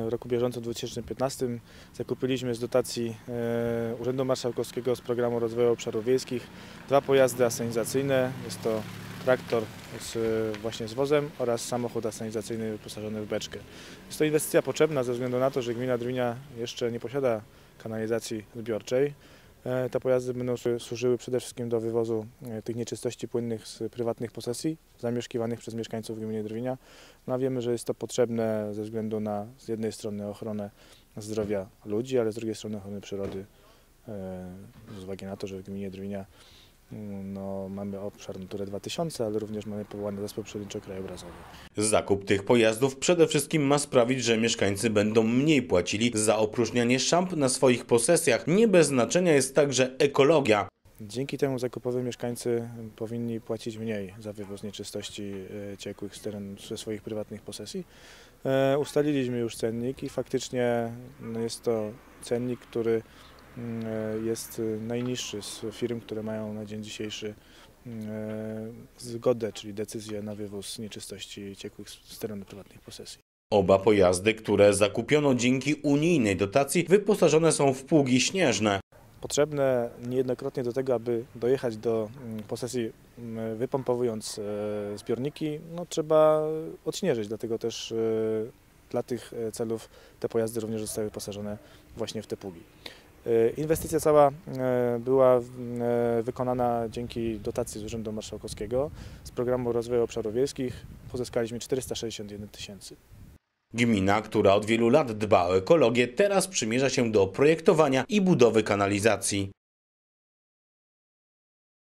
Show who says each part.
Speaker 1: W roku bieżącym 2015 zakupiliśmy z dotacji e, Urzędu Marszałkowskiego z Programu Rozwoju Obszarów Wiejskich dwa pojazdy asenizacyjne. Jest to traktor z, właśnie z wozem oraz samochód asenizacyjny wyposażony w beczkę. Jest to inwestycja potrzebna ze względu na to, że gmina Drwinia jeszcze nie posiada kanalizacji zbiorczej. E, Te pojazdy będą słu- służyły przede wszystkim do wywozu e, tych nieczystości płynnych z prywatnych posesji zamieszkiwanych przez mieszkańców gminy Drwinia. No wiemy, że jest to potrzebne ze względu na z jednej strony ochronę zdrowia ludzi, ale z drugiej strony ochronę przyrody e, z uwagi na to, że w gminie Drwinia no, mamy obszar Natury 2000, ale również mamy powołany zespół przyrodniczo-krajobrazowy.
Speaker 2: Zakup tych pojazdów przede wszystkim ma sprawić, że mieszkańcy będą mniej płacili za opróżnianie szamp na swoich posesjach. Nie bez znaczenia jest także ekologia.
Speaker 1: Dzięki temu zakupowi mieszkańcy powinni płacić mniej za wywóz nieczystości e, ciekłych z teren, ze swoich prywatnych posesji. E, Ustaliliśmy już cennik i faktycznie no, jest to cennik, który jest e, najniższy z firm, które mają na dzień dzisiejszy mm, e, zgodę, czyli decyzję na wywóz nieczystości ciekłych z terenu prywatnych posesji.
Speaker 2: Oba pojazdy, które zakupiono dzięki unijnej dotacji, wyposażone są w pługi śnieżne.
Speaker 1: potrzebne niejednokrotnie do tego, aby dojechać do mm, posesji mm, wypompowując e, zbiorniki, no trzeba odśnieżyć, dlatego też e, dla tych e, celów te pojazdy również zostały wyposażone właśnie w te pługi. E, Inwestycja cała e, była e, wykonana dzięki dotacji z Urzędu Marszałkowskiego z Programu Rozwoju Obszarów Wiejskich. Pozyskaliśmy 461 tysięcy.
Speaker 2: Gmina, która od wielu lat dba o ekologię, teraz przymierza się do projektowania i budowy kanalizacji.